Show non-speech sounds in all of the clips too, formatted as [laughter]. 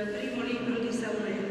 Dal primo libro di Samuele.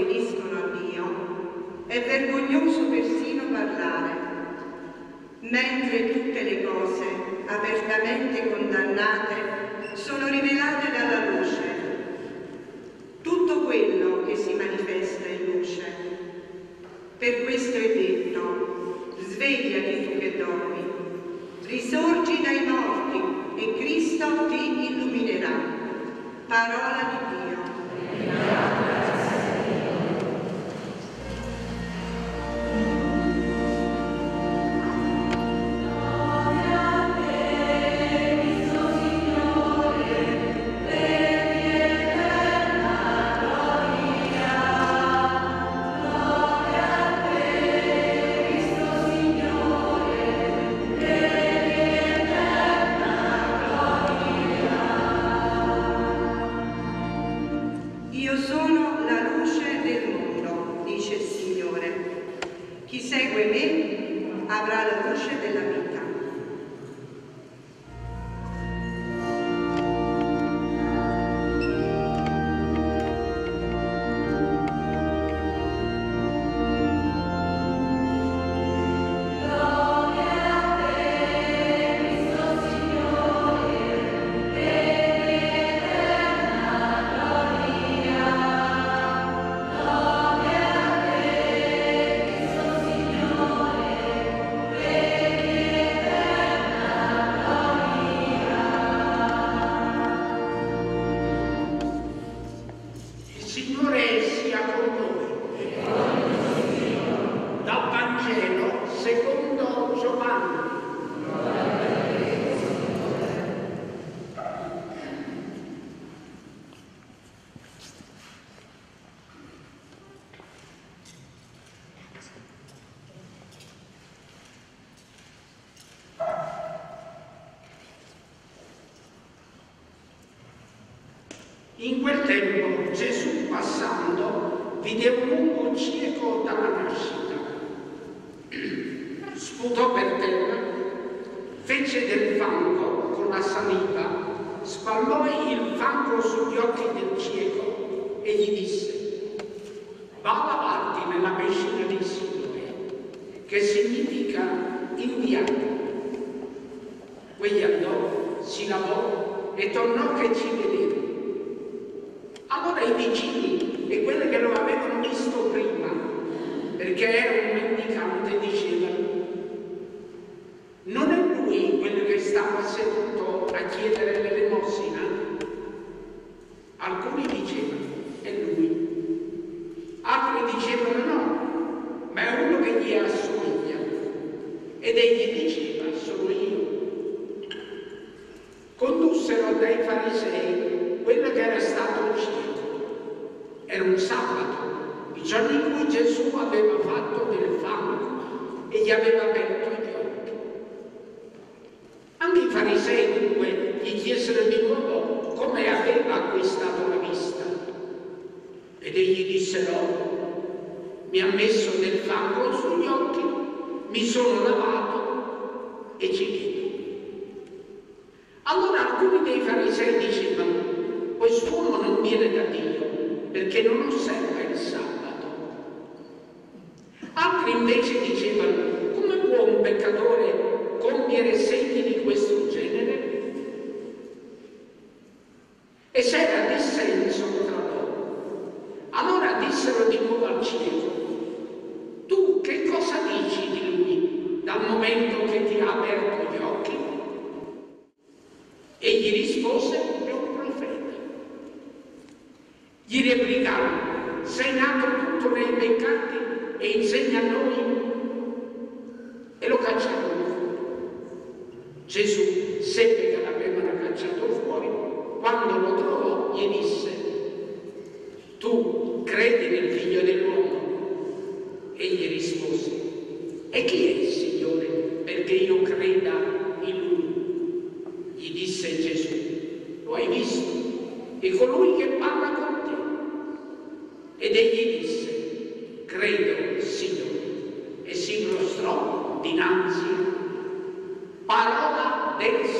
obbediscono a Dio, è vergognoso persino parlare, mentre tutte le cose apertamente condannate sono rivelate dalla luce. Tutto quello che si manifesta in luce. Per questo è detto, svegliati tu che dormi, risorgi dai morti e Cristo ti illuminerà. Parola di Dio. He quello che gli assomiglia. Ed egli diceva, sono io. Condussero dai farisei quello che era stato uscito Era un sabato, il giorno in cui Gesù aveva fatto del fango e gli aveva aperto gli occhi. Anche i farisei dunque gli chiesero di nuovo come aveva acquistato la vista. Ed egli disse no, mi ha messo del fango sugli occhi, mi sono lavato e ci vedo. Allora alcuni dei farisei dicevano, quest'uomo non viene da Dio perché non osserva il sabato. Altri invece dicevano, come può un peccatore compiere segni di questo genere? E se c'era dissenso tra loro. Allora dissero di nuovo al cielo. Gli replicarono, sei nato tutto nei peccati e insegna a noi. E lo cacciarono fuori. Gesù seppe che l'avevano cacciato fuori, quando lo trovò gli disse, tu credi nel figlio dell'uomo? gli rispose, e chi è il Signore perché io creda in lui? Gli disse Gesù, lo hai visto? E colui che parla con ed egli disse, credo, Signore, e si prostrò dinanzi a Lui. Parola del Signore.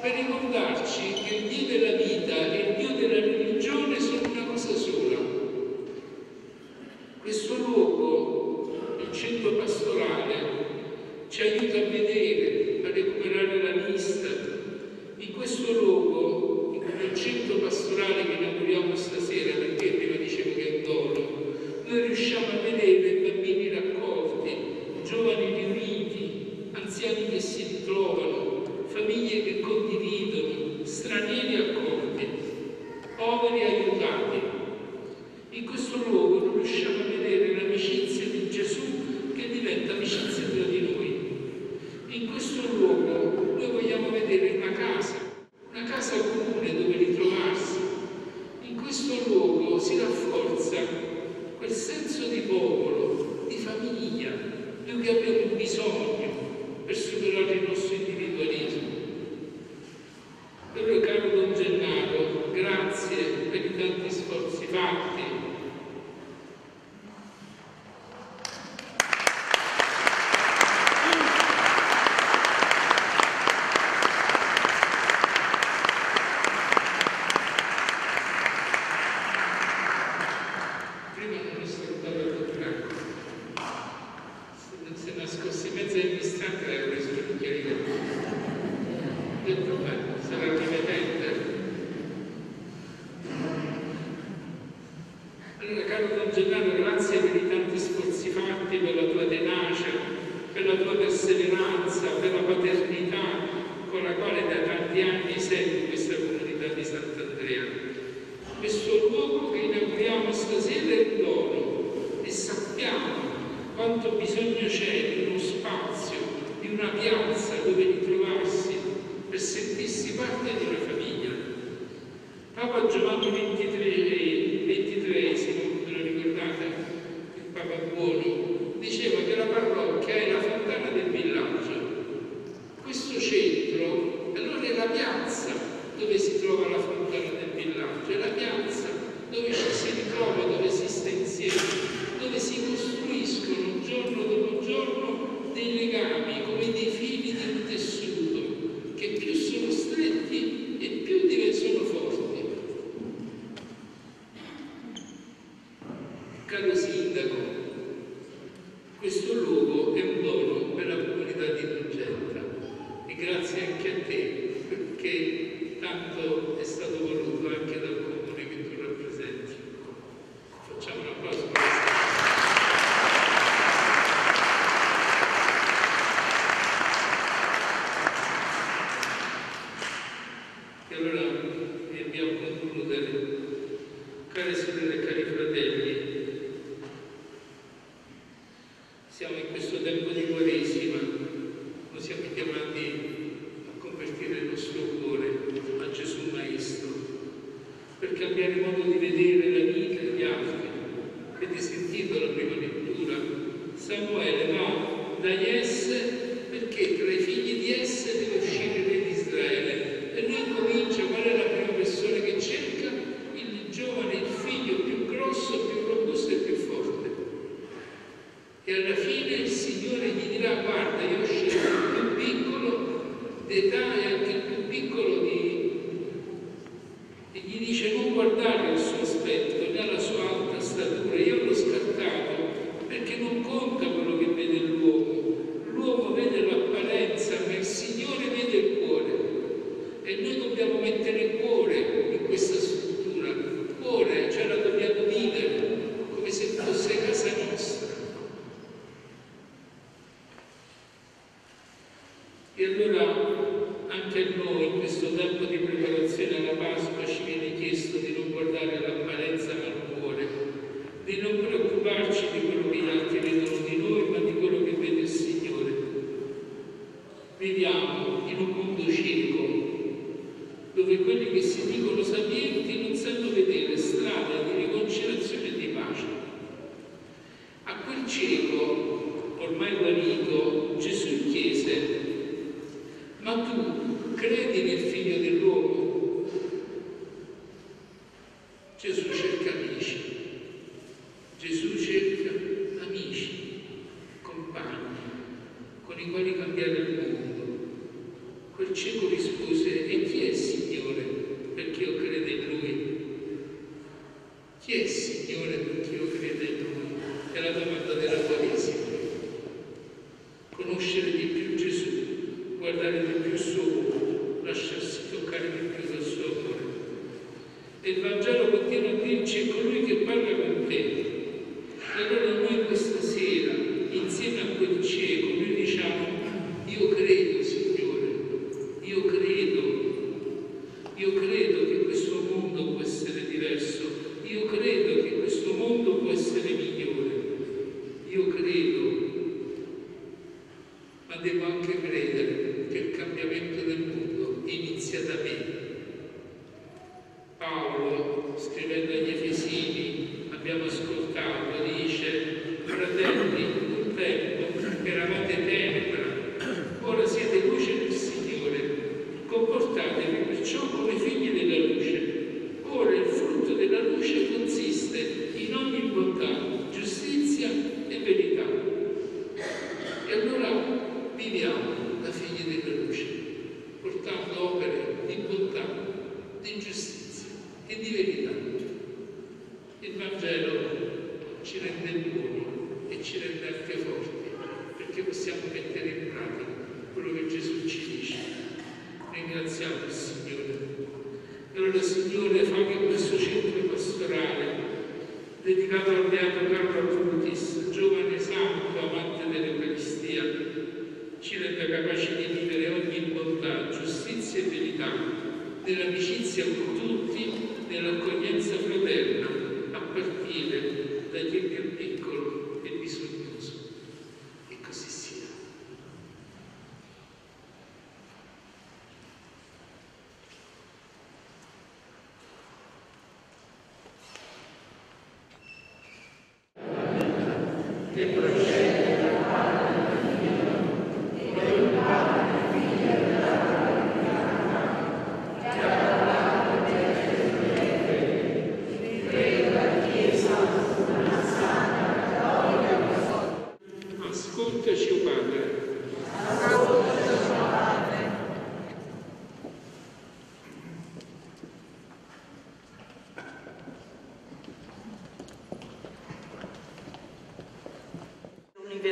per ricordarci che il Dio della vita e il Dio della religione perecedere de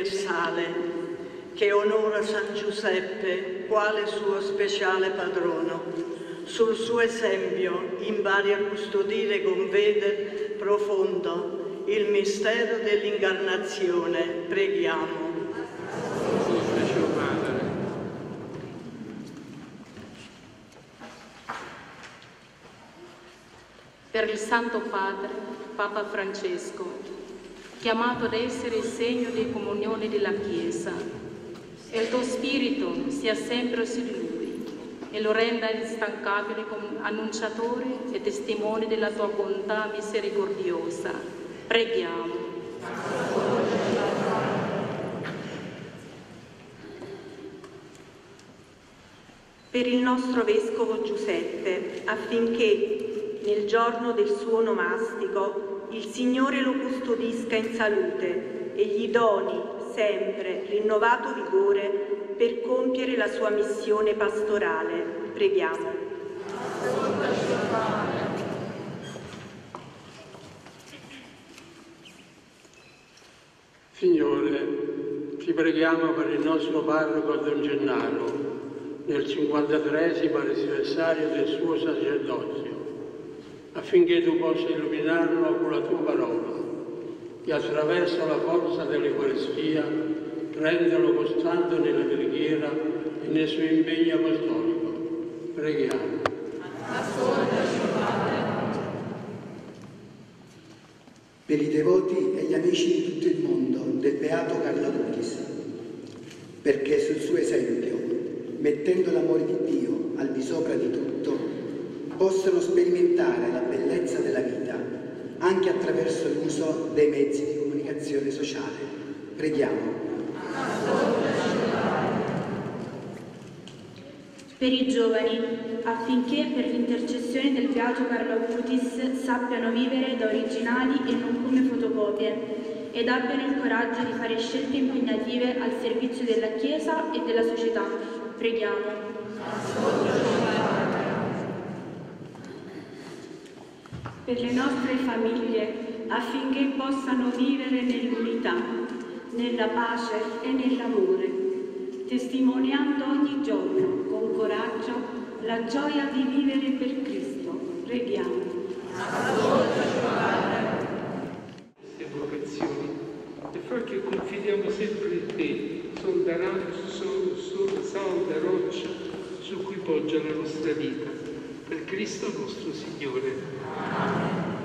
universale che onora San Giuseppe quale suo speciale padrono. Sul suo esempio impari a custodire con vede profondo il mistero dell'incarnazione. Preghiamo. Per il Santo Padre, Papa Francesco, chiamato ad essere il segno di comunione della Chiesa. E il tuo spirito sia sempre su di lui e lo renda instancabile come annunciatore e testimone della tua bontà misericordiosa. Preghiamo. Per il nostro Vescovo Giuseppe, affinché nel giorno del suo nomastico il Signore lo custodisca in salute e gli doni sempre rinnovato vigore per compiere la sua missione pastorale. Preghiamo. Signore, ti preghiamo per il nostro parroco Don Gennaro, nel 53 anniversario del suo sacerdozio affinché tu possa illuminarlo con la tua parola e attraverso la forza dell'Eucaristia renderlo costante nella preghiera e nel suo impegno apostolico. Preghiamo. Per i devoti e gli amici di tutto il mondo del Beato Carlo Acutis, perché sul suo esempio, mettendo l'amore di Dio al di sopra di tutto, possano sperimentare la bellezza della vita anche attraverso l'uso dei mezzi di comunicazione sociale. Preghiamo. per i giovani, affinché per l'intercessione del Beato Carlo Acutis sappiano vivere da originali e non come fotocopie, ed abbiano il coraggio di fare scelte impegnative al servizio della Chiesa e della società. Preghiamo. Per le nostre famiglie affinché possano vivere nell'unità, nella pace e nell'amore, testimoniando ogni giorno con coraggio la gioia di vivere per Cristo. Preghiamo. e fa che confidiamo sempre in te, solda, sol, sol, salda roccia su cui poggia la nostra vita. Per Cristo nostro Signore. Il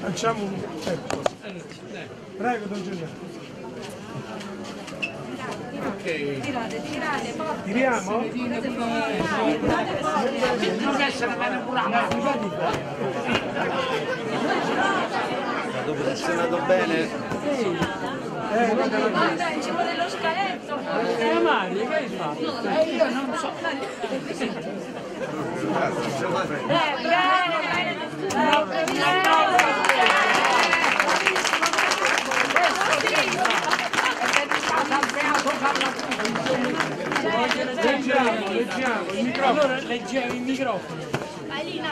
Facciamo un... Ecco. Prego, don Giuliano. Ok. Tirate, tirate, forte. Tiriamo? Non essere manipolato. Dopo funzionato bene? Eh, guarda la Guarda, ci vuole lo scaletto. Eh, Mario, che hai fatto? Eh, io non so. Eh. Leggiamo, leggiamo, il microfono. Allora leggiamo il microfono. E.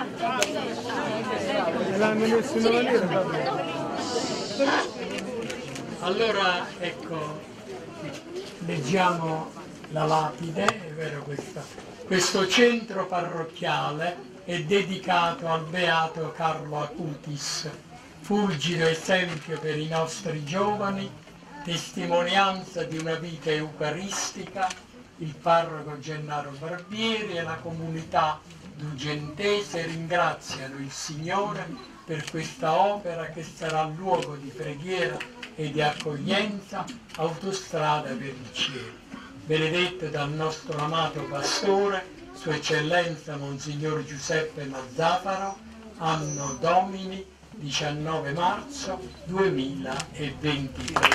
Allora, ecco, leggiamo la lapide, vero questa. Questo centro parrocchiale è dedicato al beato Carlo Acutis, fulgido esempio per i nostri giovani, testimonianza di una vita eucaristica, il parroco Gennaro Barbieri e la comunità dugentese ringraziano il Signore per questa opera che sarà luogo di preghiera e di accoglienza, autostrada per il cielo. Benedetto dal nostro amato pastore, Sua Eccellenza Monsignor Giuseppe Mazzafaro, anno Domini 19 marzo 2023.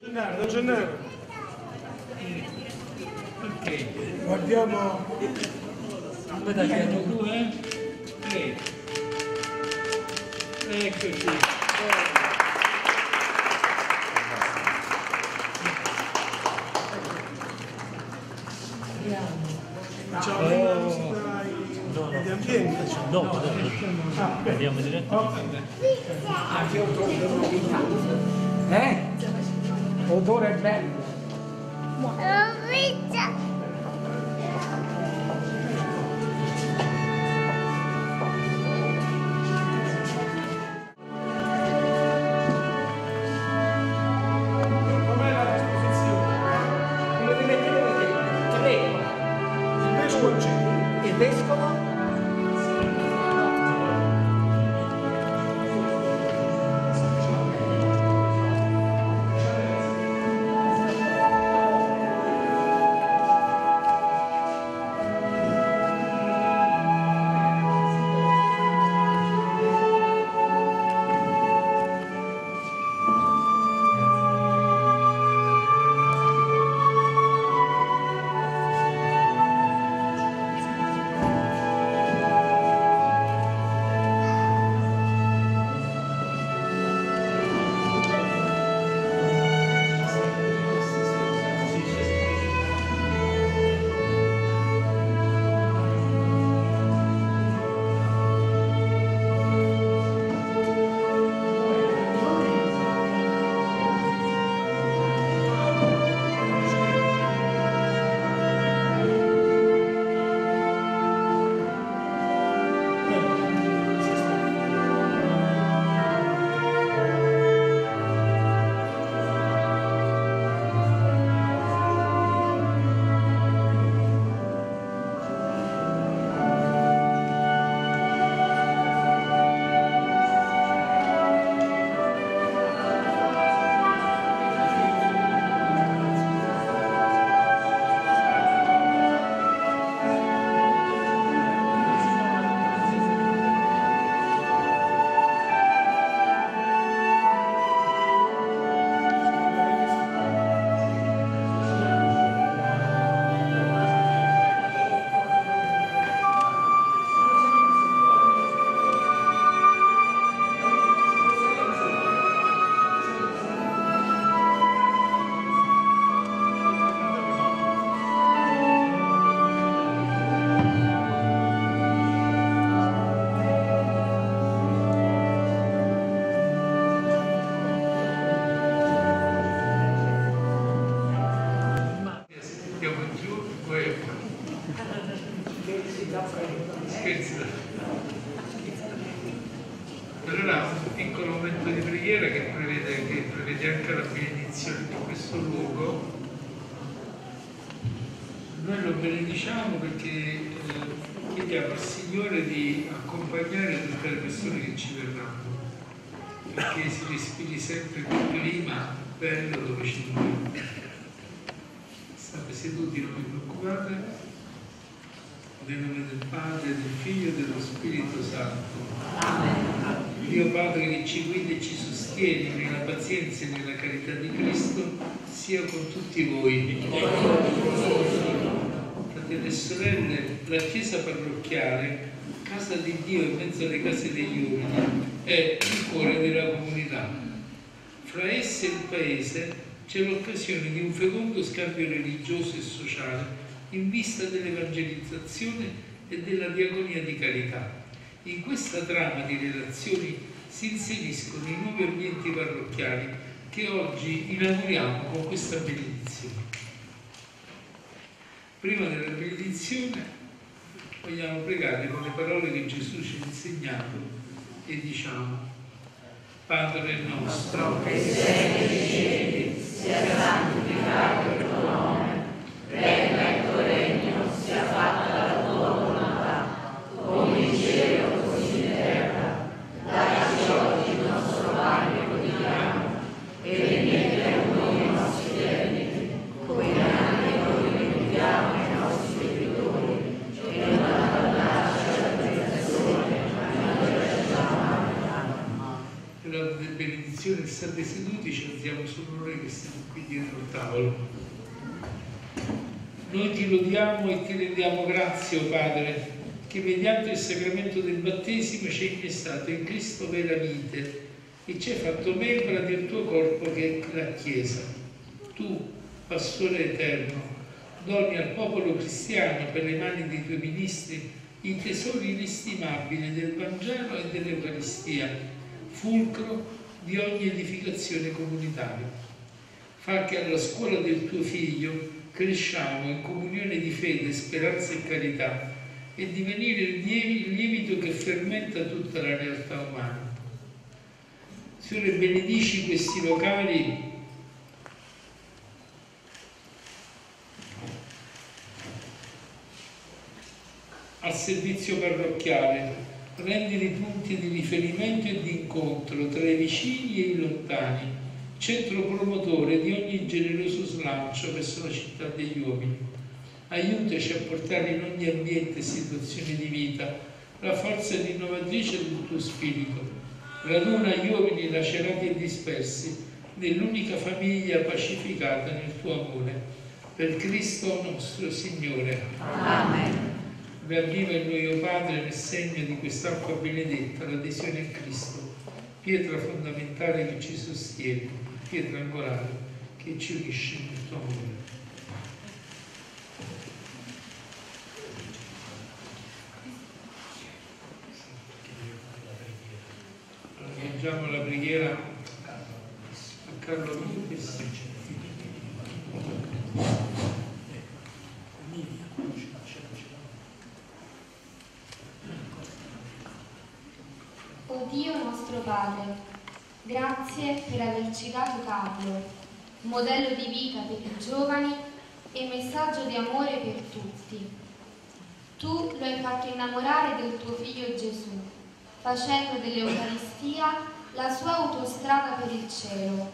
Gennaro, Gennaro. Ok. Guardiamo... Uno, due, tre. Eccoci. Ciao, prima oh. visita agli ambienti. No, no, no. Ah, andiamo direttamente. Anche io trovo Eh? Odore bello. Pizza. E della diaconia di carità. In questa trama di relazioni si inseriscono i nuovi ambienti parrocchiali che oggi inauguriamo con questa benedizione. Prima della benedizione vogliamo pregare con le parole che Gesù ci ha insegnato e diciamo Padre nostro che sei nei cieli, sia santificato il tuo nome, venga il tuo regno, sia fatta la tua volontà, come in cielo così in terra. Dacci oggi il nostro pane quotidiano e rimetti a noi i nostri debiti, come anche noi rimettiamo ai nostri debitori, e non abbandonarci alla tentazione, ma noi lasciamo per la benedizione state seduti, ci alziamo solo noi che siamo qui dietro il tavolo. Noi ti lodiamo e ti rendiamo grazie, o Padre, che mediante il sacramento del battesimo ci hai innestato in Cristo vera vite e ci hai fatto membra del tuo corpo che è la Chiesa. Tu, Pastore eterno, doni al popolo cristiano per le mani dei tuoi ministri i tesori inestimabili del Vangelo e dell'Eucaristia, fulcro di ogni edificazione comunitaria. Fa che alla scuola del tuo figlio cresciamo in comunione di fede, speranza e carità e divenire il lievito che fermenta tutta la realtà umana. Signore, benedici questi locali al servizio parrocchiale, rendili punti di riferimento e di incontro tra i vicini e i lontani, centro promotore di ogni generoso slancio verso la città degli uomini. Aiutaci a portare in ogni ambiente e situazione di vita la forza rinnovatrice del tuo spirito. Raduna gli uomini lacerati e dispersi nell'unica famiglia pacificata nel tuo amore. Per Cristo nostro Signore. Amen riavviva in noi, o Padre, nel segno di quest'acqua benedetta, l'adesione a Cristo, pietra fondamentale che ci sostiene, pietra angolare che ci unisce nel tuo amore. Leggiamo la preghiera a Carlo Lucas. O Dio nostro Padre, grazie per averci dato Carlo, modello di vita per i giovani e messaggio di amore per tutti. Tu lo hai fatto innamorare del tuo figlio Gesù, facendo dell'Eucaristia la sua autostrada per il cielo.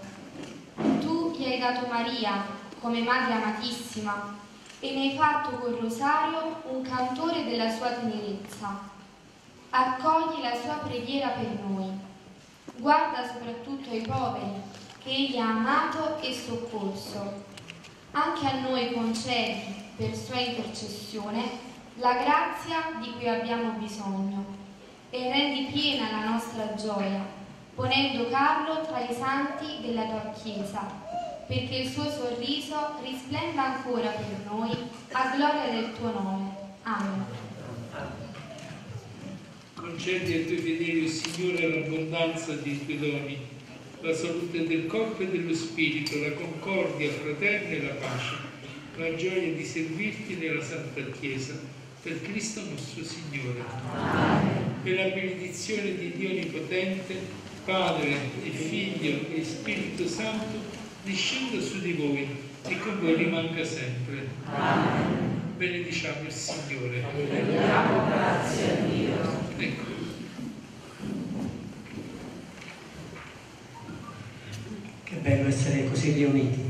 Tu gli hai dato Maria come madre amatissima e ne hai fatto col rosario un cantore della sua tenerezza accogli la sua preghiera per noi. Guarda soprattutto i poveri che egli ha amato e soccorso. Anche a noi concedi, per sua intercessione, la grazia di cui abbiamo bisogno e rendi piena la nostra gioia, ponendo Carlo tra i santi della tua Chiesa, perché il suo sorriso risplenda ancora per noi a gloria del tuo nome. Amen. Concedi ai tuoi fedeli, Signore, l'abbondanza dei tuoi doni, la salute del corpo e dello spirito, la concordia fraterna e la pace, la gioia di servirti nella Santa Chiesa, per Cristo nostro Signore. Per la benedizione di Dio Onnipotente, Padre e Figlio e Spirito Santo, discenda su di voi e con voi rimanga sempre. Amen. Benediciamo il Signore. Rendiamo grazie a Dio. Che bello essere così riuniti.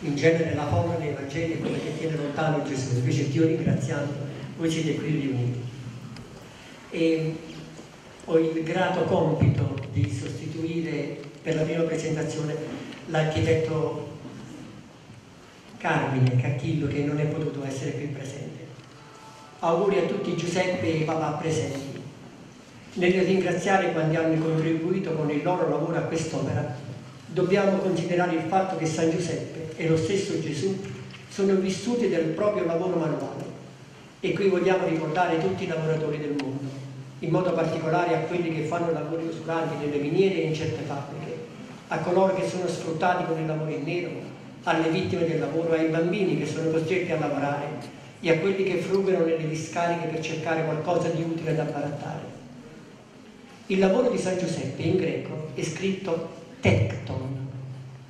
In genere la folla nei Vangeli è quella che tiene lontano Gesù, invece Dio ringraziando, voi siete qui riuniti. E ho il grato compito di sostituire per la prima presentazione l'architetto Carmine Cacchillo che non è potuto essere qui presente. Auguri a tutti Giuseppe e papà presenti. Nel ringraziare quanti hanno contribuito con il loro lavoro a quest'opera, dobbiamo considerare il fatto che San Giuseppe e lo stesso Gesù sono vissuti del proprio lavoro manuale e qui vogliamo ricordare tutti i lavoratori del mondo, in modo particolare a quelli che fanno lavori usuranti nelle miniere e in certe fabbriche, a coloro che sono sfruttati con il lavoro in nero, alle vittime del lavoro, ai bambini che sono costretti a lavorare e a quelli che frugano nelle discariche per cercare qualcosa di utile da barattare. Il lavoro di San Giuseppe in greco è scritto tecton,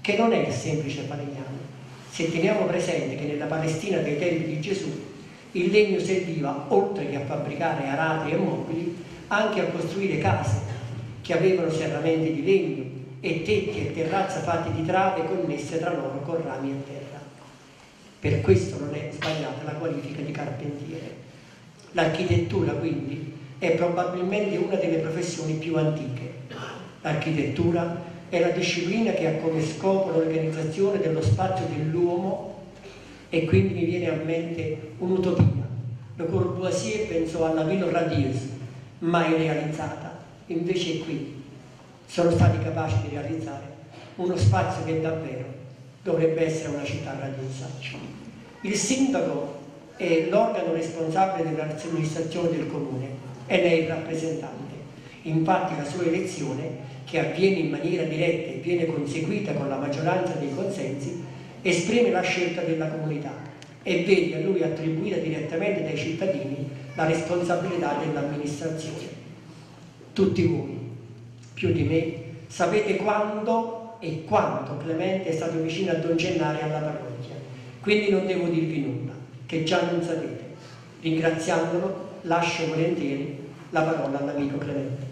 che non è il semplice falegname. Se teniamo presente che nella Palestina dei tempi di Gesù il legno serviva, oltre che a fabbricare arati e mobili, anche a costruire case che avevano serramenti di legno e tetti e terrazza fatti di trave connesse tra loro con rami e terra. Per questo non è sbagliata la qualifica di carpentiere. L'architettura quindi è probabilmente una delle professioni più antiche. L'architettura è la disciplina che ha come scopo l'organizzazione dello spazio dell'uomo e quindi mi viene a mente un'utopia. Le Corbusier pensò alla Ville Radieuse, mai realizzata, invece qui sono stati capaci di realizzare uno spazio che davvero dovrebbe essere una città radiosa. Il sindaco è l'organo responsabile dell'amministrazione del comune e ne è il rappresentante. Infatti la sua elezione, che avviene in maniera diretta e viene conseguita con la maggioranza dei consensi, esprime la scelta della comunità e vede a lui attribuita direttamente dai cittadini la responsabilità dell'amministrazione. Tutti voi, più di me, sapete quando e quanto Clemente è stato vicino a Don Gennaro e alla parrocchia, quindi non devo dirvi nulla, che già non sapete. Ringraziandolo, lascio volentieri la parola all'amico Clemente.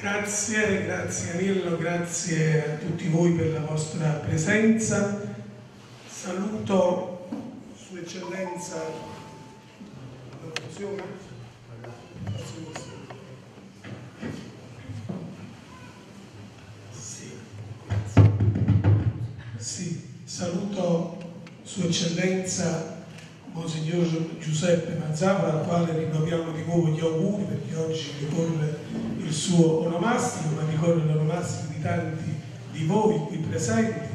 Grazie, grazie Anillo, grazie a tutti voi per la vostra presenza. Saluto Sua Eccellenza. Sì, sì, saluto Sua Eccellenza Monsignor Giuseppe Mazzava, al quale rinnoviamo di nuovo gli auguri perché oggi ricorre il suo onomastico, ma ricorre l'onomastico di tanti di voi qui presenti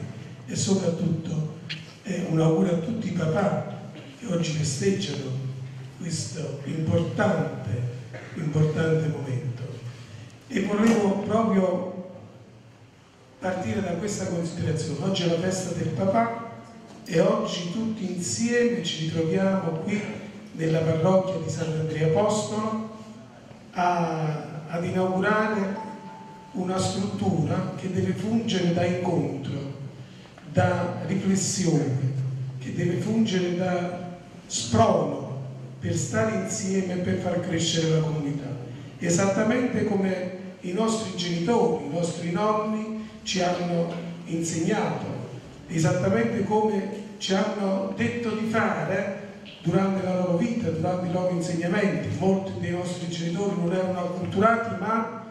e soprattutto eh, un augurio a tutti i papà che oggi festeggiano questo importante, importante momento. E volevo proprio partire da questa considerazione. Oggi è la festa del papà e oggi tutti insieme ci ritroviamo qui nella parrocchia di Sant'Andrea Apostolo a, ad inaugurare una struttura che deve fungere da incontro, da riflessione, che deve fungere da sprono per stare insieme e per far crescere la comunità. Esattamente come i nostri genitori, i nostri nonni ci hanno insegnato esattamente come ci hanno detto di fare durante la loro vita, durante i loro insegnamenti. Molti dei nostri genitori non erano acculturati, ma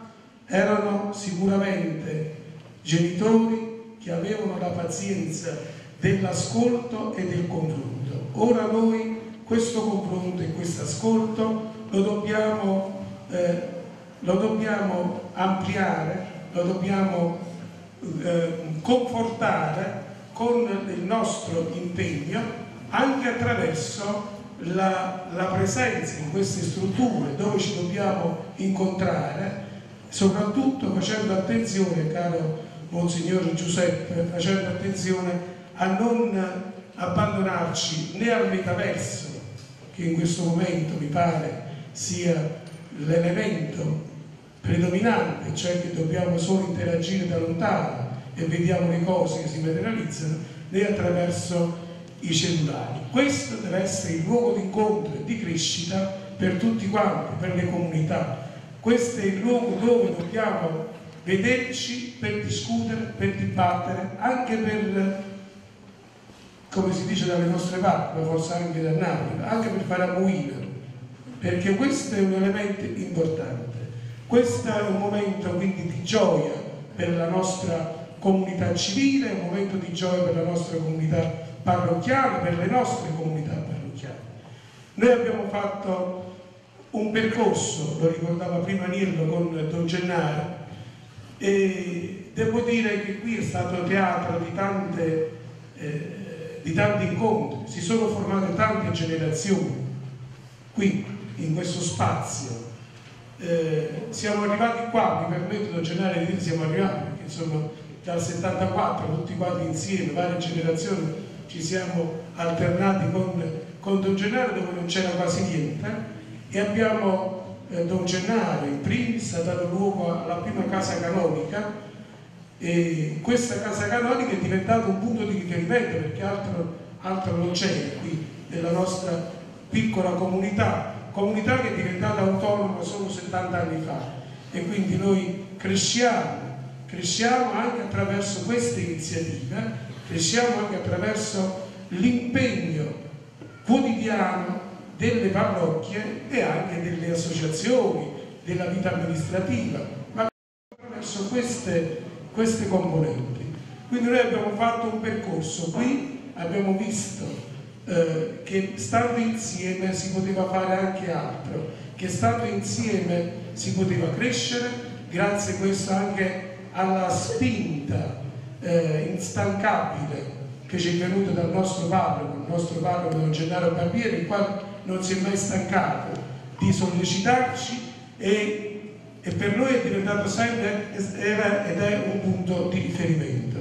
erano sicuramente genitori che avevano la pazienza dell'ascolto e del confronto. Ora noi questo confronto e questo ascolto lo dobbiamo, eh, lo dobbiamo ampliare, lo dobbiamo eh, confortare con il nostro impegno anche attraverso la, la, presenza in queste strutture dove ci dobbiamo incontrare, soprattutto facendo attenzione, caro Monsignor Giuseppe, facendo attenzione a non abbandonarci né al metaverso, che in questo momento mi pare sia l'elemento predominante, cioè che dobbiamo solo interagire da lontano e vediamo le cose che si materializzano, né attraverso i cellulari. Questo deve essere il luogo di incontro e di crescita per tutti quanti, per le comunità. Questo è il luogo dove dobbiamo vederci per discutere, per dibattere, anche per, come si dice dalle nostre parti, ma forse anche da Napoli, anche per fare ammuina, perché questo è un elemento importante. Questo è un momento quindi di gioia per la nostra comunità civile, un momento di gioia per la nostra comunità parrocchiale, per le nostre comunità parrocchiali. Noi abbiamo fatto un percorso, lo ricordava prima Nillo con Don Gennaro, e devo dire che qui è stato teatro di, tante, eh, di tanti incontri, si sono formate tante generazioni qui, in questo spazio. Eh, siamo arrivati qua, mi permetto Don Gennaro di dire siamo arrivati, perché insomma dal 74 tutti quanti insieme, varie generazioni, ci siamo alternati con, con Don Gennaro dove non c'era quasi niente e abbiamo eh, Don Gennaro in primis ha dato luogo alla prima casa canonica e questa casa canonica è diventata un punto di riferimento perché altro, altro non c'è qui nella nostra piccola comunità, comunità che è diventata autonoma solo 70 anni fa e quindi noi cresciamo cresciamo anche attraverso queste iniziative, cresciamo anche attraverso l'impegno quotidiano delle parrocchie e anche delle associazioni, della vita amministrativa, ma attraverso queste, queste componenti. Quindi noi abbiamo fatto un percorso qui, abbiamo visto eh, che stando insieme si poteva fare anche altro, che stando insieme si poteva crescere, grazie a questo anche alla spinta eh, instancabile che ci è venuto dal nostro parroco, il nostro parroco Don Gennaro Barbieri, il quale non si è mai stancato di sollecitarci e, e per noi è diventato sempre era, ed è un punto di riferimento.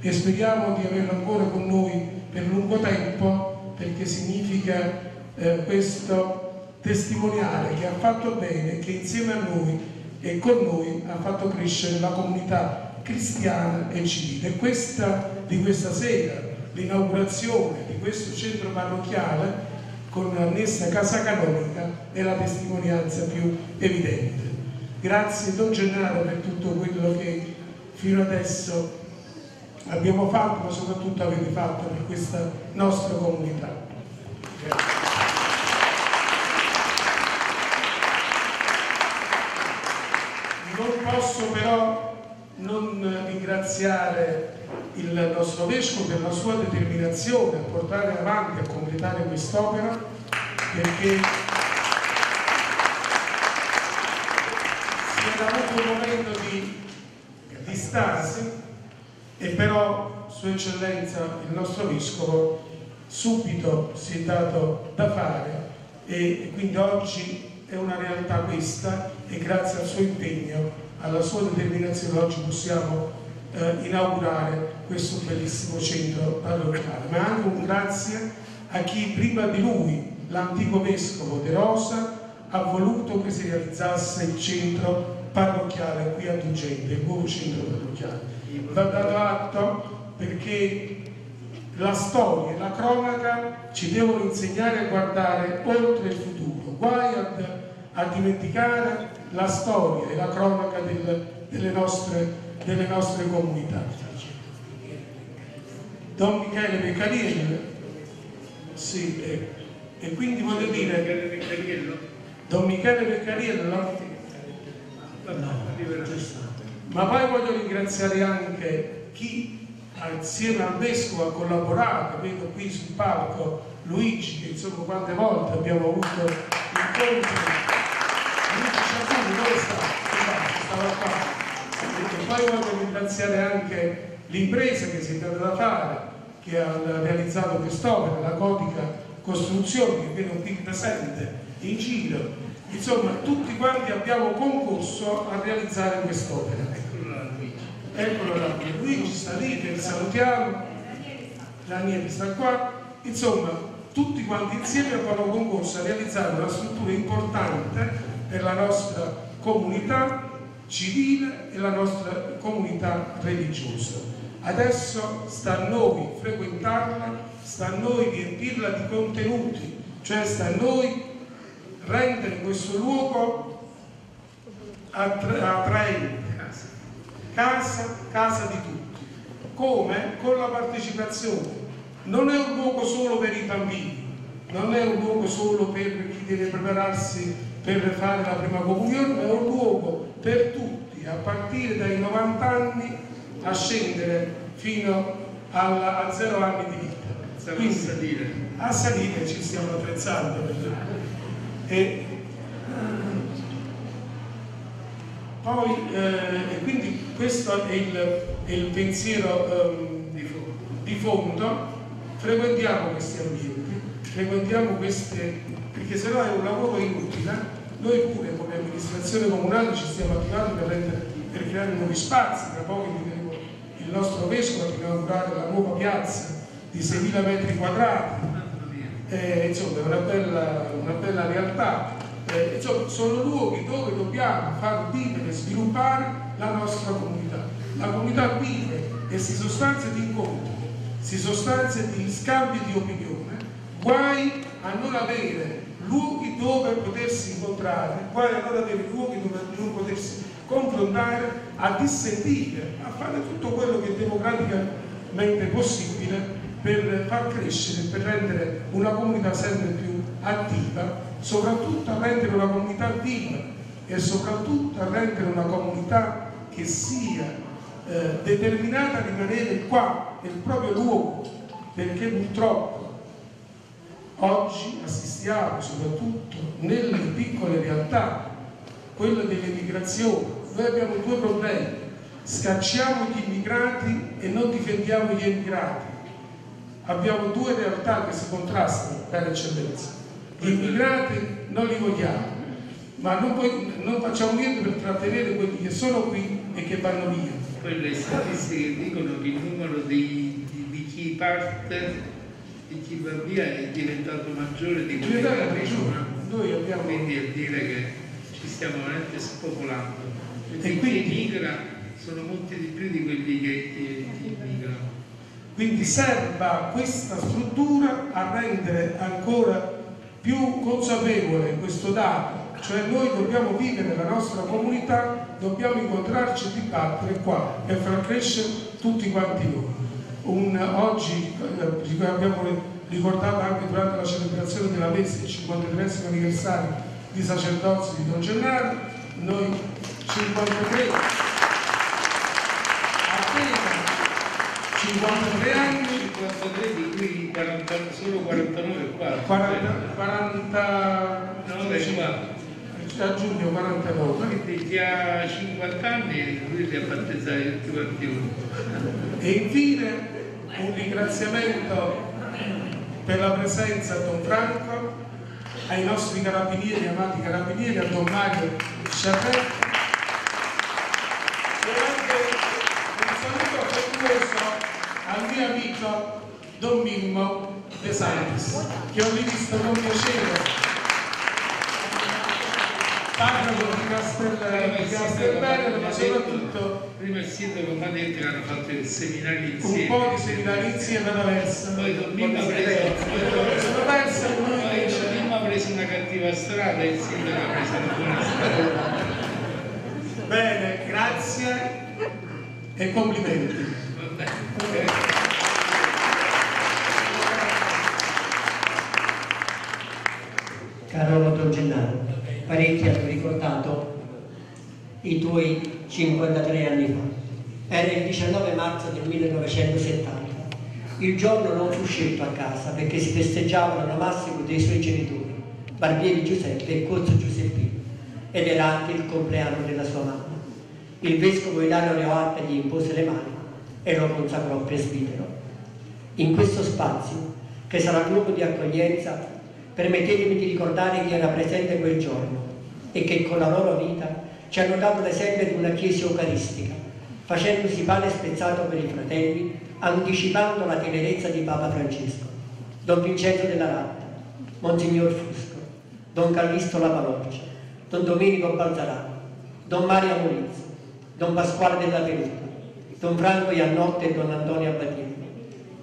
E speriamo di averlo ancora con noi per lungo tempo perché significa eh, questo testimoniare che ha fatto bene, che insieme a noi e con noi ha fatto crescere la comunità cristiana e civile. Questa, di questa sera, l'inaugurazione di questo centro parrocchiale con annessa casa canonica è la testimonianza più evidente. Grazie Don Gennaro per tutto quello che fino adesso abbiamo fatto, ma soprattutto avete fatto per questa nostra comunità. Grazie. Non posso però non ringraziare il nostro Vescovo per la sua determinazione a portare avanti, a completare quest'opera, perché si era avuto un momento di, di stasi e però Sua Eccellenza, il nostro Vescovo, subito si è dato da fare e quindi oggi è una realtà questa e grazie al suo impegno, alla sua determinazione oggi possiamo eh, inaugurare questo bellissimo centro parrocchiale, ma anche un grazie a chi prima di lui, l'antico vescovo De Rosa, ha voluto che si realizzasse il centro parrocchiale qui a Dugente, il nuovo centro parrocchiale. Va dato atto perché la storia e la cronaca ci devono insegnare a guardare oltre il futuro, guai a, a dimenticare la storia e la cronaca del, delle nostre delle nostre comunità. Don Michele Peccariello, sì, eh, e quindi voglio dire, Don Michele Peccariello, ma poi voglio ringraziare anche chi insieme al Vescovo ha collaborato, vedo qui sul palco Luigi, che insomma quante volte abbiamo avuto incontri, e poi voglio ringraziare anche l'impresa che si è data da fare, che ha realizzato quest'opera, la gotica costruzione che vedo qui presente in giro. Insomma, tutti quanti abbiamo concorso a realizzare quest'opera. Eccolo là, Luigi sta lì, che salutiamo, Daniele sta qua. Insomma, tutti quanti insieme abbiamo concorso a realizzare una struttura importante per la nostra comunità civile e la nostra comunità religiosa. Adesso sta a noi frequentarla, sta a noi riempirla di contenuti, cioè sta a noi rendere questo luogo attraente, casa, casa di tutti. Come? Con la partecipazione. Non è un luogo solo per i bambini, non è un luogo solo per chi deve prepararsi per fare la prima comunione, ma è un luogo per tutti, a partire dai 90 anni a scendere fino alla, a zero anni di vita. Quindi, a salire. A salire ci stiamo attrezzando. E, poi, eh, e quindi questo è il, è il pensiero um, di, fondo. di fondo, frequentiamo questi ambienti, frequentiamo queste, perché sennò è un lavoro inutile noi pure come amministrazione comunale ci stiamo attivando per, rendere, per creare nuovi spazi, tra poco inviteremo il nostro vescovo a inaugurare la nuova piazza di 6.000 metri quadrati, eh, insomma è una bella, una bella realtà. Eh, insomma, sono luoghi dove dobbiamo far vivere e sviluppare la nostra comunità. La comunità vive e si sostanzia di incontri, si sostanzia di scambi di opinione, guai a non avere luoghi dove potersi incontrare, quali allora avere luoghi dove potersi confrontare, a dissentire, a fare tutto quello che è democraticamente possibile per far crescere, per rendere una comunità sempre più attiva, soprattutto a rendere una comunità viva e soprattutto a rendere una comunità che sia eh, determinata a rimanere qua, nel proprio luogo, perché purtroppo Oggi assistiamo soprattutto nelle piccole realtà, quella dell'emigrazione. Noi abbiamo due problemi. Scacciamo gli immigrati e non difendiamo gli emigrati. abbiamo due realtà che si contrastano per eccellenza. Gli immigrati non li vogliamo, ma non, poi, non facciamo niente per trattenere quelli che sono qui e che vanno via. Poi le statistiche dicono che il numero di, di, di chi parte di chi va via è diventato maggiore di quelli che arrivano. Noi abbiamo... Quindi a dire che ci stiamo veramente spopolando. E E quindi- migra sono molti di più di quelli che, che, che migrano. Quindi serva questa struttura a rendere ancora più consapevole questo dato, cioè noi dobbiamo vivere la nostra comunità, dobbiamo incontrarci e dibattere qua per far crescere tutti quanti noi. Un- oggi eh, abbiamo ricordato anche durante la celebrazione della messa, il 53 anniversario di sacerdozio di Don Gennaro, noi 53 appena 53 anni 53 di cui 40 solo 49 qua. 40, 40 No, beh, qua. a giugno 49 Quindi chi ha 50 anni lui li ha battezzati tutti quanti uno. e infine un ringraziamento per la presenza a Don Franco ai nostri carabinieri, amati carabinieri, a Don Mario Sciarretta e anche un saluto affettuoso al mio amico Don Mimmo De Santis che ho rivisto con piacere parroco di Castel, ma soprattutto prima il sindaco che hanno fatto il seminario un insieme po' di seminari insieme ad Aversa poi Don Mimmo ha preso sono persa e noi poi invece Mimmo ha preso una cattiva strada e il sindaco ha preso una buona strada. Bene grazie e complimenti. Caro Don Gennaro, parecchi hanno ricordato i tuoi 53 anni fa. Era il 19 marzo del 1970. Il giorno non fu scelto a casa perché si festeggiava l'onomastico dei suoi genitori, Barbieri Giuseppe e Cozzo Giuseppino, ed era anche il compleanno della sua mamma. Il vescovo Ilario Leoarte gli impose le mani e lo consacrò presbitero. In questo spazio, che sarà luogo di accoglienza, permettetemi di ricordare chi era presente quel giorno e che con la loro vita ci hanno dato l'esempio di una chiesa eucaristica, facendosi pane spezzato per i fratelli, anticipando la tenerezza di Papa Francesco, Don Vincenzo della Ratta, Monsignor Fusco, Don Callisto Lapaloccia, Don Domenico Balzarano, Don Mario Morizzo, Don Pasquale della Venuta, Don Franco Iannotte e Don Antonio Abbatini.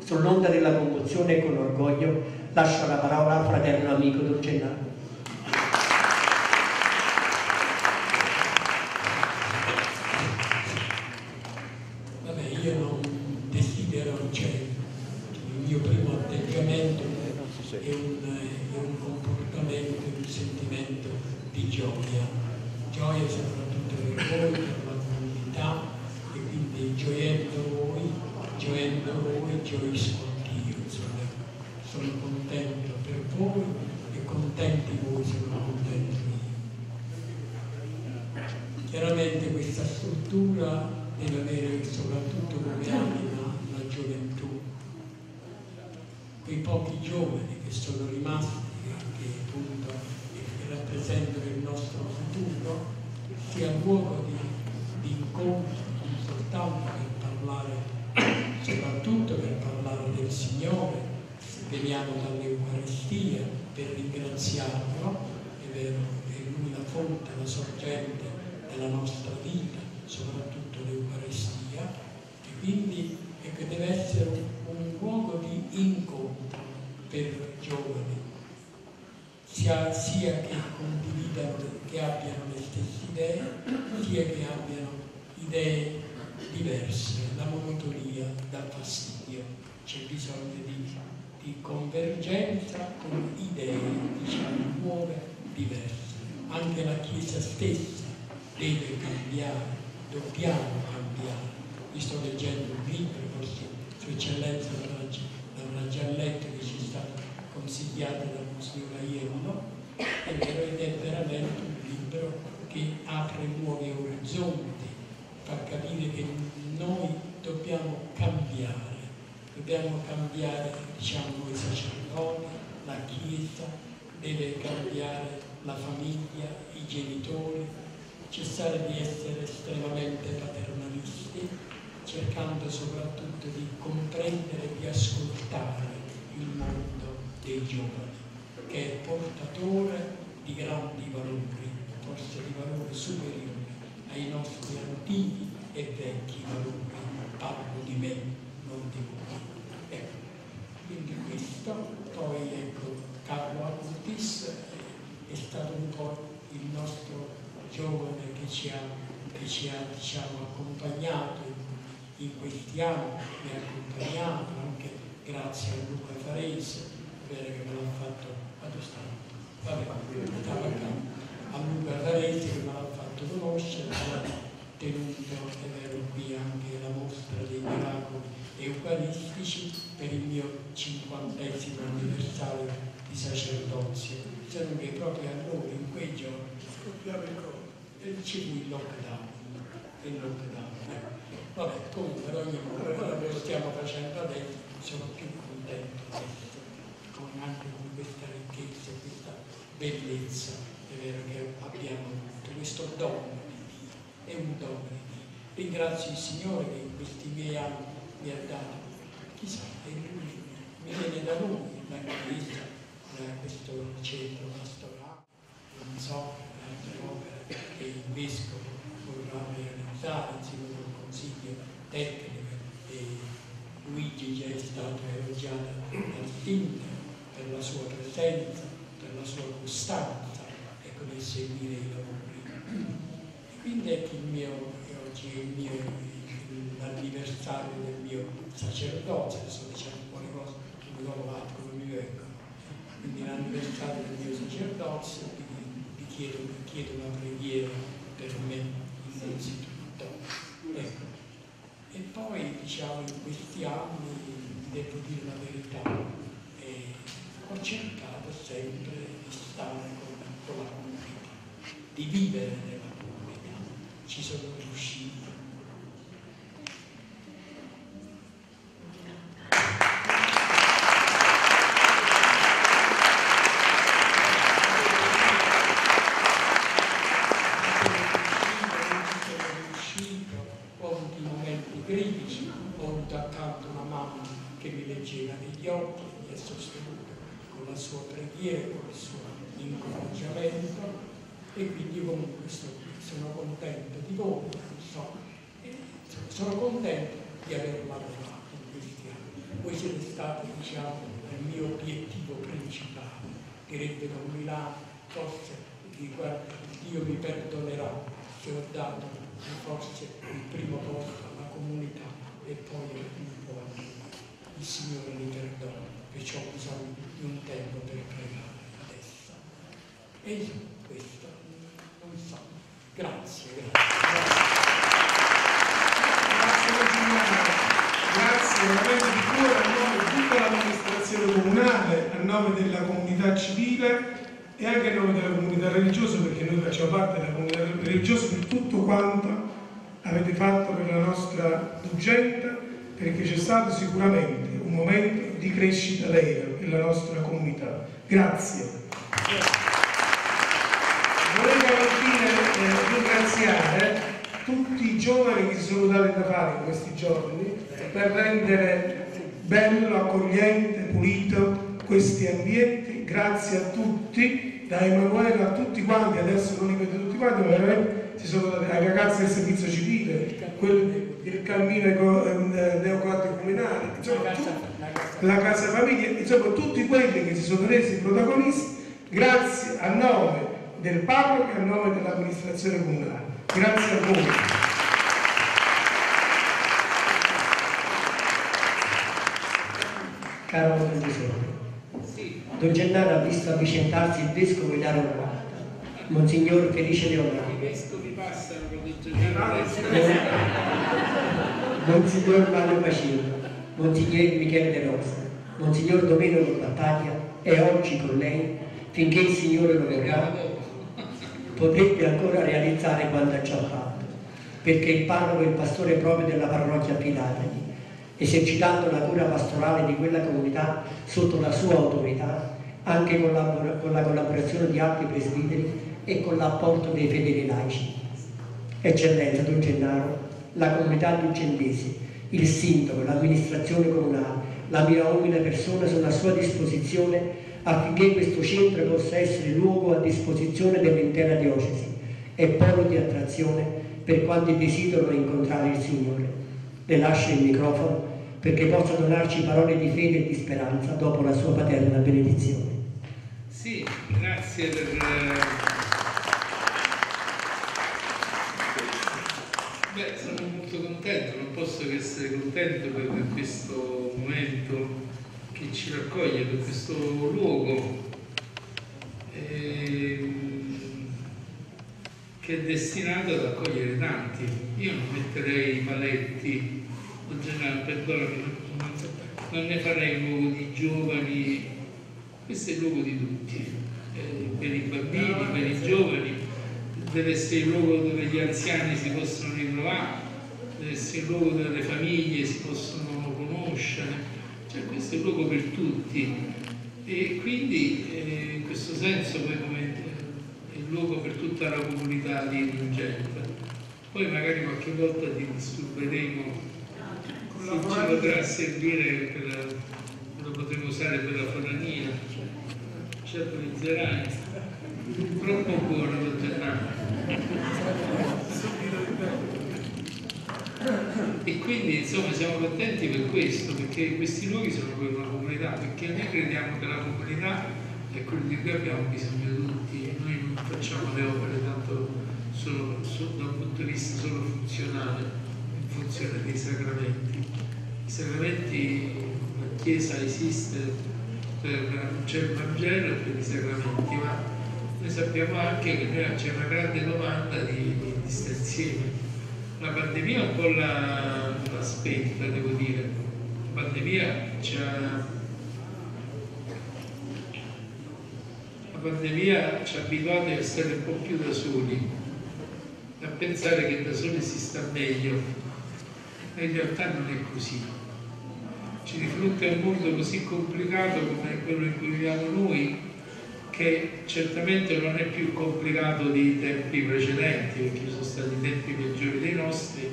Sull'onda della commozione e con orgoglio lascio la parola al fraterno amico Don Gennaro. Vabbè, io non desidero, cioè, il mio primo atteggiamento è un, è un comportamento, un sentimento di gioia. Gioia soprattutto per voi, per la comunità e quindi gioiendo voi, gioiendo voi, gioisco anch'io. Insomma, sono contento per voi e contenti voi sono contento io. Chiaramente questa struttura deve avere soprattutto come anima la gioventù, quei pochi giovani che sono rimasti e che appunto che rappresentano il nostro futuro, sia luogo di, di incontro, non soltanto per parlare, soprattutto per parlare del Signore, veniamo dall'Eucaristia per ringraziarlo, è vero, è Lui la fonte, la sorgente della nostra vita, soprattutto l'Eucaristia, e quindi è che deve essere un, un luogo di incontro per i giovani, sia, sia che condividano, che abbiano le stesse idee, sia che abbiano idee diverse. La monotonia dà fastidio, c'è bisogno di, di convergenza con idee, diciamo, nuove, diverse. Anche la Chiesa stessa deve cambiare, dobbiamo cambiare. Vi sto leggendo un libro, forse Sua Eccellenza l'avrà già- letto, che ci è stato consigliato da Monsignor Aiello, ed è veramente un libro che apre nuovi orizzonti, fa capire che noi dobbiamo cambiare dobbiamo cambiare diciamo, i sacerdoti, la Chiesa, deve cambiare la famiglia, i genitori, cessare di essere estremamente paternalisti, cercando soprattutto di comprendere e di ascoltare il mondo dei giovani, che è portatore di grandi valori, forse di valori superiori ai nostri antichi e vecchi valori. Parlo di me, non di voi. Ecco, quindi questo, poi ecco, Carlo Acutis è stato un po' il nostro giovane che ci ha, che ci ha diciamo, accompagnato in, in, questi anni, mi ha accompagnato anche grazie a Luca Farese, vero che me l'ha fatto adostare. Vabbè, a Luca Farese che me l'ha fatto conoscere, ha tenuto, è vero, qui anche la mostra dei miracoli eucaristici per il mio cinquantesimo anniversario di sacerdozio, se che proprio allora, in quei giorni, scoppiava il collo e fu il lockdown. Il lockdown. Eh. Vabbè, comunque, ad ogni modo, quello che stiamo facendo adesso, sono più contento adesso, con anche con questa ricchezza, questa bellezza, è vero che abbiamo tutto questo dono di Dio, è un dono di Dio. Ringrazio il Signore che in questi miei anni mi ha dato, chissà, è Lui, mi viene da Lui, la Chiesa, questo centro pastorale, non so, le altre opere che il Vescovo vorrà realizzare insieme col Consiglio tecnico e Luigi già è stato elogiato dal Sindaco per la sua presenza, per la sua costanza ecco, nel seguire i lavori. E quindi ecco il mio, oggi è il mio l'anniversario del mio sacerdozio, adesso diciamo un po' le cose che dopo vado come mi vengono. Quindi l'anniversario del mio sacerdozio, chiedo, chiedo una preghiera per me innanzitutto. Ecco. E poi diciamo in questi anni, devo dire la verità, eh, ho cercato sempre di stare con, con la comunità, di vivere nella comunità. Ci sono riuscito. sua preghiera, con il suo incoraggiamento e quindi comunque sono, sono contento di voi, so, sono contento di aver lavorato in questi anni. Voi siete stati, diciamo, il mio obiettivo principale, direbbe Don Milano, forse guarda, Dio mi perdonerà se ho dato forse il primo posto alla comunità e poi un po' a me. Il Signore mi perdona perciò ho bisogno di un tempo per pregare adesso. E io questo non so. Grazie, grazie. Grazie veramente di cuore a nome di tutta l'amministrazione comunale, a nome della comunità civile e anche a nome della comunità religiosa, perché noi facciamo parte della comunità religiosa, per tutto quanto avete fatto per la nostra Dugenta, perché c'è stato sicuramente un momento di crescita vera per la nostra comunità. Grazie. Volevo alla fine eh, ringraziare tutti i giovani che si sono dati da fare in questi giorni per rendere bello, accogliente, pulito questi ambienti. Grazie a tutti, da Emanuele a tutti quanti, adesso non li vedo tutti quanti, ma veramente si sono dati ai ragazzi del servizio civile, quelli il cammino eh, neocatecumenale, insomma, la casa famiglia, insomma tutti quelli che si sono resi protagonisti grazie a nome del parroco e a nome dell'amministrazione comunale. Grazie a voi. Caro professore, Don Gennaro ha visto avvicendarsi il vescovo e dare una guarda, Monsignor Felice Leonardo. I vescovi passano con il Gennaro. Monsignor Mario Pacino, Monsignor Michele De Rosa, Monsignor Domenico Battaglia è oggi con lei finché il Signore lo vorrà, potrebbe ancora realizzare quanto ha già fatto, perché il parroco è il pastore proprio della parrocchia Pilatani, esercitando la cura pastorale di quella comunità sotto la sua autorità, anche con la, con la collaborazione di altri presbiteri e con l'apporto dei fedeli laici. Eccellenza Don Gennaro, la comunità lucendese, il sindaco, l'amministrazione comunale, la mia umile persona sono a sua disposizione affinché questo centro possa essere luogo a disposizione dell'intera diocesi e polo di attrazione per quanti desiderano incontrare il Signore. Le lascio il microfono perché possa donarci parole di fede e di speranza dopo la sua paterna benedizione. Sì, grazie per... Beh, sono molto contento, non posso che essere contento per questo momento che ci raccoglie, per questo luogo eh, che è destinato ad accogliere tanti. Io non metterei i paletti, generale, perdonami, non ne farei un luogo di giovani, questo è il luogo di tutti, eh, per i bambini, per i giovani, deve essere il luogo dove gli anziani si possono ritrovare, deve essere il luogo dove le famiglie si possono conoscere, cioè questo è il luogo per tutti. E quindi eh, in questo senso poi come eh, è il luogo per tutta la comunità di Ringenta. Poi magari qualche volta ti disturberemo se ci potrà servire per, lo potremo usare per la forania, ci autorizzerai. Troppo buono, dottor e quindi insomma siamo contenti per questo, perché questi luoghi sono per una comunità, perché noi crediamo che la comunità è quello di cui abbiamo bisogno tutti, noi non facciamo le opere tanto solo, da un punto di vista solo funzionale, funzione dei sacramenti. I sacramenti, la Chiesa esiste per c'è il Vangelo e per i sacramenti, ma noi sappiamo anche che c'è una grande domanda di, di, di stare insieme la pandemia un po' l'ha spenta, devo dire. La pandemia ci ha, la pandemia ci ha abituati a stare un po' più da soli, a pensare che da soli si sta meglio. Ma in realtà non è così. Ci di fronte a un mondo così complicato come quello in cui viviamo noi, che certamente non è più complicato di tempi precedenti, perché sono stati tempi peggiori dei nostri,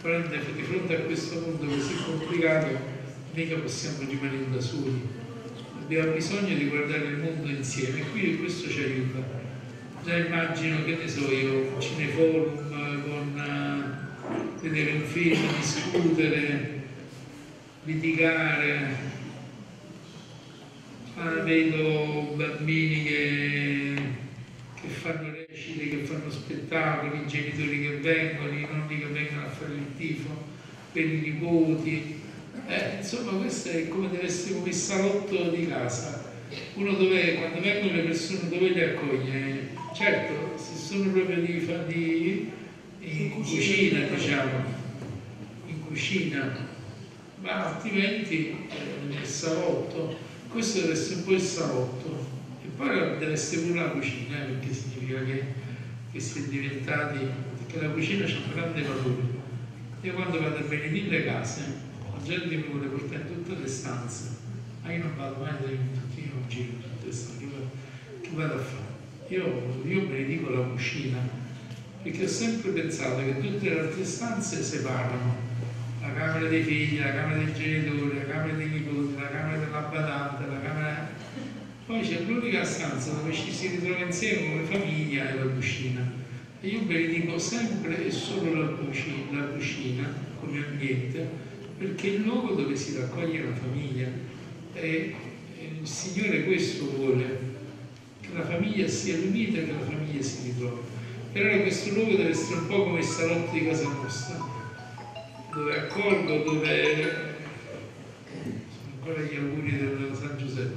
però di fronte a questo mondo così complicato mica possiamo rimanere da soli. Abbiamo bisogno di guardare il mondo insieme e qui questo ci aiuta. Già immagino, che ne so io, cineforum con vedere un film, discutere, litigare, ah, vedo bambini che, che, fanno recite, che fanno spettacoli, genitori che vengono, i nonni che vengono a fare il tifo per i nipoti. Eh, insomma, questo è come deve essere come il salotto di casa. Uno dove, quando vengono le persone, dove li accoglie? Certo, se sono proprio di, di in cucina, diciamo, in cucina, ma altrimenti eh, nel salotto questo deve essere un po' il salotto. E poi deve essere pure la cucina eh, perché significa che, che si è diventati perché la cucina c'è un grande valore. Io quando vado a benedire le case la gente mi vuole portare in tutte le stanze. Ma io non vado mai da tutti non giro in che vado a fare? io, io benedico la cucina perché ho sempre pensato che tutte le altre stanze separano la camera dei figli, la camera dei genitori, la camera dei nipoti, la camera della badante, la camera... Poi c'è l'unica stanza dove ci si ritrova insieme come famiglia e la cucina. E io benedico sempre e solo la cucina, la cucina come ambiente, perché è il luogo dove si raccoglie la famiglia. E il Signore questo vuole, che la famiglia sia unita e che la famiglia si ritrovi. Per allora questo luogo deve essere un po' come il salotto di casa nostra dove accolgo, dove sono ancora gli auguri del San Giuseppe.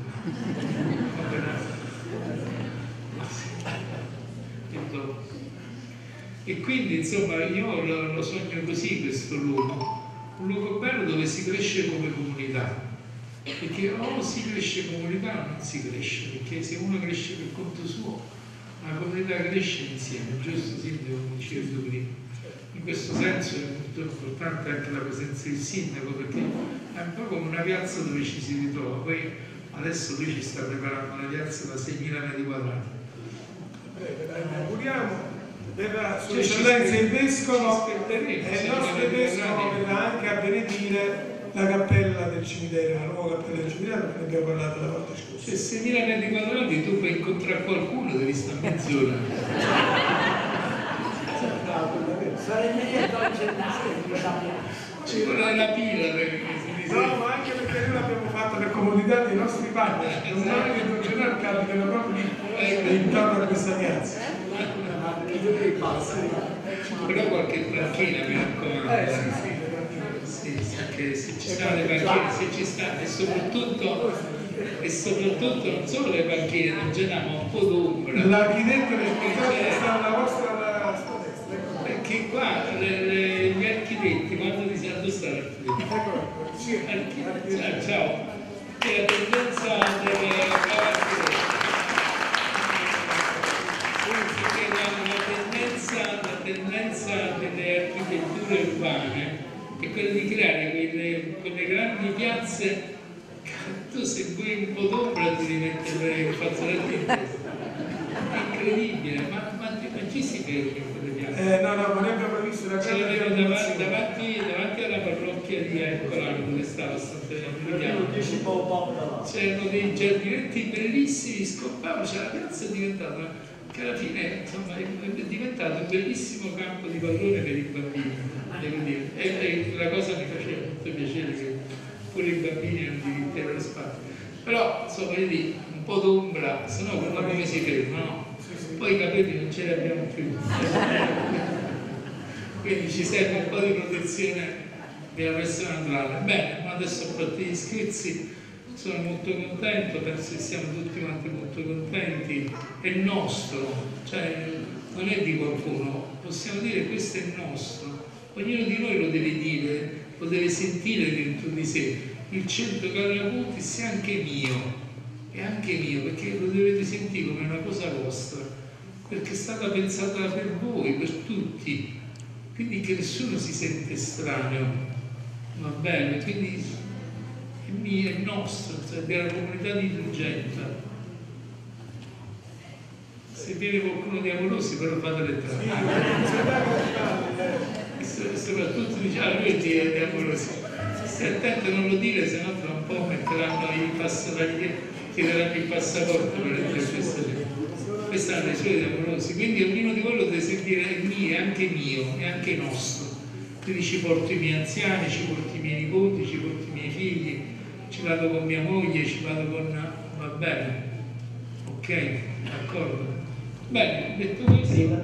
E quindi insomma io lo, sogno così questo luogo, un luogo bello dove si cresce come comunità, perché o si cresce comunità o non si cresce, perché se uno cresce per conto suo, la comunità cresce insieme, giusto? Sì, devo dire tu prima. In questo senso è importante anche la presenza del sindaco perché è un po' come una piazza dove ci si ritrova. Poi adesso lui ci sta preparando una piazza da 6.000 metri quadrati. Eh, auguriamo verrà Sua Cioè, ci Eccellenza il Vescovo e il nostro Vescovo verrà anche a benedire la cappella del cimitero, la nuova cappella del cimitero, che ne abbiamo parlato la volta scorsa. Cioè 6.000 metri quadrati tu puoi incontrare qualcuno, devi stare mezz'ora. Gennaio, lo sappiamo. Ci vuole una pila per No, ma anche perché noi l'abbiamo fatto per comodità dei nostri padri, non vuole che non ce ne capitano proprio lì, intorno a questa piazza. Però qualche panchina mi raccomando. Eh, sì, sì, Sì, sì, che se ci stanno le panchine, se ci sta, e soprattutto, e soprattutto non solo le panchine, non ce ma un po' d'ombra. L'architetto del progetto sta alla vostra sua destra. Perché qua le- le- gli architetti, quando ti sanno stare architetti? Archi- Ciao, ciao. È la tendenza delle la tendenza, la tendenza delle architetture urbane è quella di creare quelle, quelle grandi piazze tu se vuoi un po' d'ombra ti mettere il fazzoletto in testa è incredibile ma, ma, ma ci si piazze? Eh, no, no, ma noi abbiamo ce grande l'avevo davanti, davanti, davanti alla parrocchia di Ercolano dove stava Sant'Emiliano c'erano dei giardinetti bellissimi scoppavano c'è la piazza è diventata che alla fine insomma, è diventato un bellissimo campo di pallone per i bambini devo dire e, la cosa mi faceva molto piacere che pure i bambini hanno diritto allo spazio però insomma vedi un po' d'ombra se no come si ferma no? poi i capelli non ce li abbiamo più [laughs] quindi ci serve un po' di protezione della persona naturale. Bene, ma adesso ho fatto gli scherzi, sono molto contento, penso che siamo tutti quanti molto contenti, è nostro, cioè non è di qualcuno, possiamo dire questo è nostro, ognuno di noi lo deve dire, lo deve sentire dentro di sé, il centro Carlo Acutis è anche mio, è anche mio, perché lo dovete sentire come una cosa vostra, perché è stata pensata per voi, per tutti, quindi che nessuno si sente estraneo, va bene? Quindi mio, è nostro, cioè della comunità di Lugenta. Se viene qualcuno di amorosi, però fatele entrare. E so- soprattutto dice, ah, lui è di, di amorosi. Stai attento a non lo dire, se no tra un po' metteranno i passagli, chiederanno il passaporto per entrare questo lì. Questi hanno i suoi amorosi, quindi ognuno di voi lo deve sentire è mio, è anche mio, è anche nostro. Quindi ci porto i miei anziani, ci porto i miei nipoti, ci porto i miei figli, ci vado con mia moglie, ci vado con... va bene, ok, d'accordo. Bene, detto questo... Prima,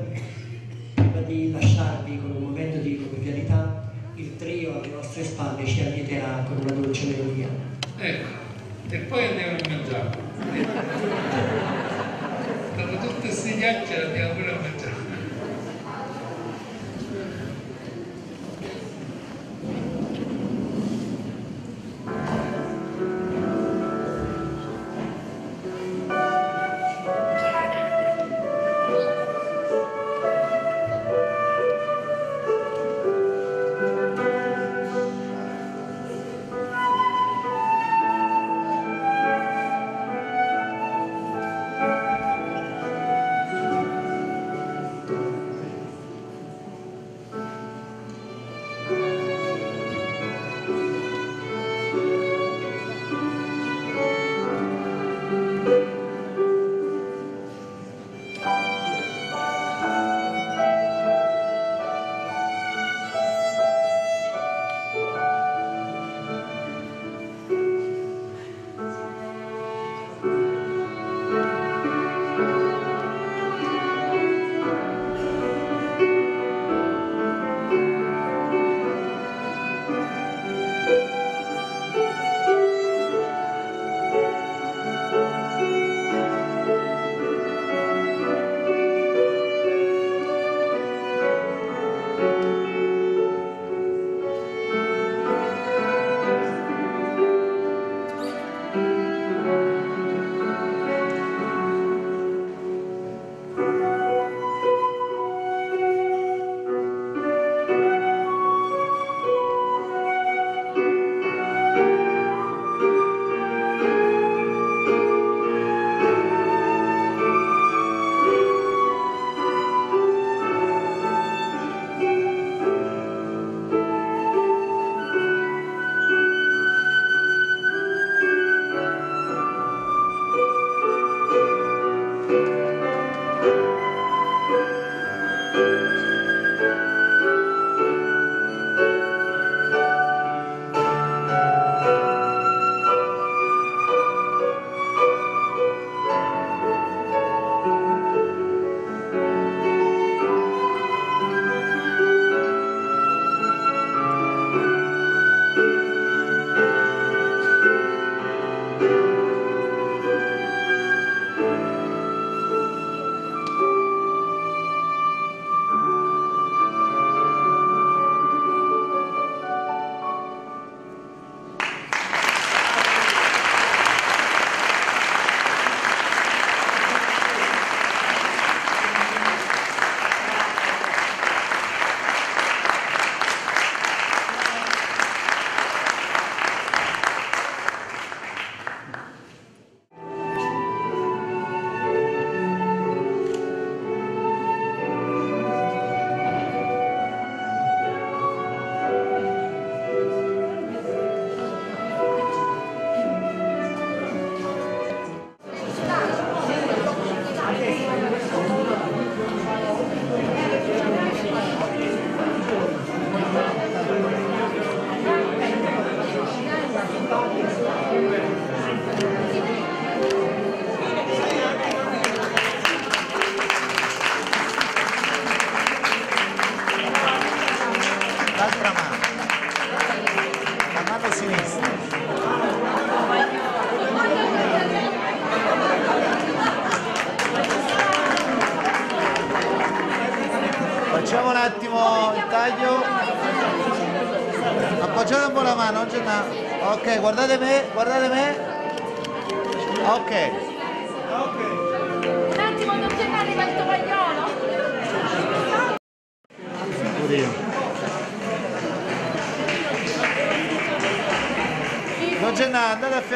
prima di lasciarvi con un momento di convivialità, il trio alle nostre spalle ci allieterà con una dolce melodia. Ecco, e poi andiamo a mangiare. Dopo tutti questi chiacchiere andiamo pure a mangiare.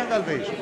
talvez.